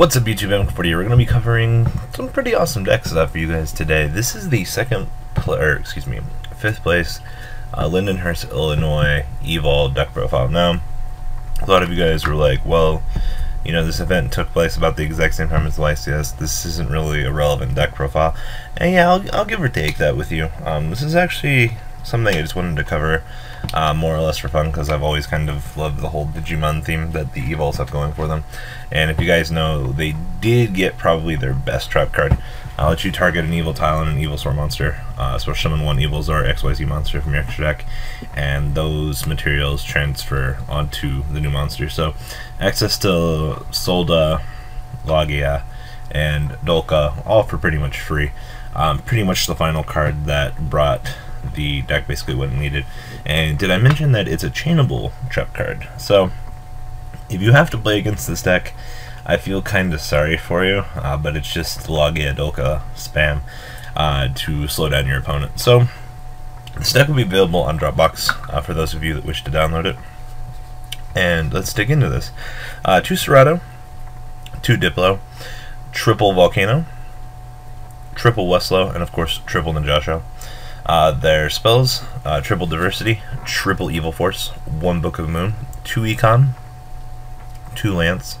What's up YouTube, I'm 40 We're going to be covering some pretty awesome decks uh, for you guys today. This is the second, or excuse me, fifth place uh, Lindenhurst, Illinois Evol deck profile. Now, a lot of you guys were like, well, you know, this event took place about the exact same time as the YCS. This isn't really a relevant deck profile. And yeah, I'll, I'll give or take that with you. Um, this is actually something I just wanted to cover uh, more or less for fun because I've always kind of loved the whole Digimon theme that the Evols have going for them. And if you guys know, they did get probably their best trap card. I'll let you target an Evoltile and an Evolsaur monster, uh, so summon one evil Evolsaur XYZ monster from your extra deck, and those materials transfer onto the new monster. So access to Solda, Laggia, and Dolkka, all for pretty much free. Um, pretty much the final card that brought the deck basically what it needed. And did I mention that it's a chainable trap card? So if you have to play against this deck, I feel kind of sorry for you, uh, but it's just Laggia Dolkka spam uh, to slow down your opponent. So this deck will be available on Dropbox uh, for those of you that wish to download it. And let's dig into this. Uh, two Cerato, two Diplo, triple Vulcano, triple Westlo, and of course triple Ninjato. Uh, their spells, uh, triple diversity, triple evil force, one book of the moon, two econ, two lance,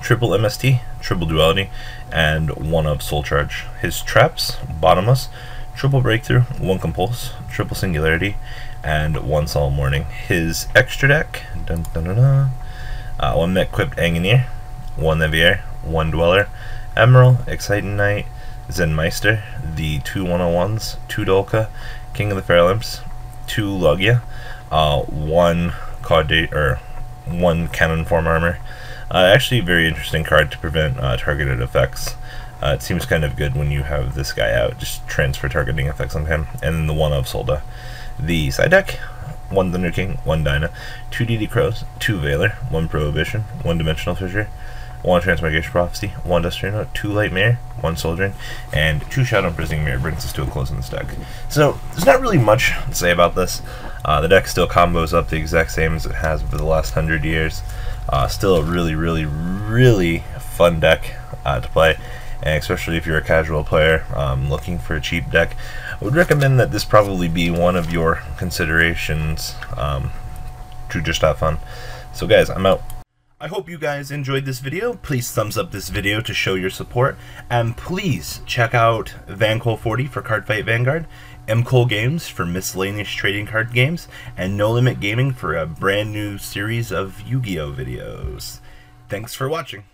triple MST, triple duality, and one of soul charge. His traps, bottomless, triple breakthrough, one compulse, triple singularity, and one solemn warning. His extra deck, dun, dun, dun, dun, uh, one Mechquipped Angineer, one Nevier, one Dweller, Emerald, Exciton Knight, Zenmeister, the two 101s, two Dolkka, King of the Feral Imps, two Laggia, uh, one card or one cannon form armor. Uh, actually, very interesting card to prevent uh, targeted effects. Uh, it seems kind of good when you have this guy out, just transfer targeting effects on him. And then the one of Solda. The side deck, one Thunder King, one Dyna, two DD Crows, two Veiler, one Prohibition, one Dimensional Fissure, one Transmigration Prophecy, one Dustrino, two Light Mirror, one Soldiering, and two Shadow Imprisoning Mirror brings us to a close in this deck. So, there's not really much to say about this. Uh, the deck still combos up the exact same as it has for the last hundred years. Uh, still a really, really, really fun deck uh, to play, and especially if you're a casual player um, looking for a cheap deck. I would recommend that this probably be one of your considerations um, to just have fun. So guys, I'm out. I hope you guys enjoyed this video. Please thumbs up this video to show your support. And please check out VanKohl40 for Cardfight Vanguard, MKohl Games for miscellaneous trading card games, and No Limit Gaming for a brand new series of Yu-Gi-Oh videos. Thanks for watching.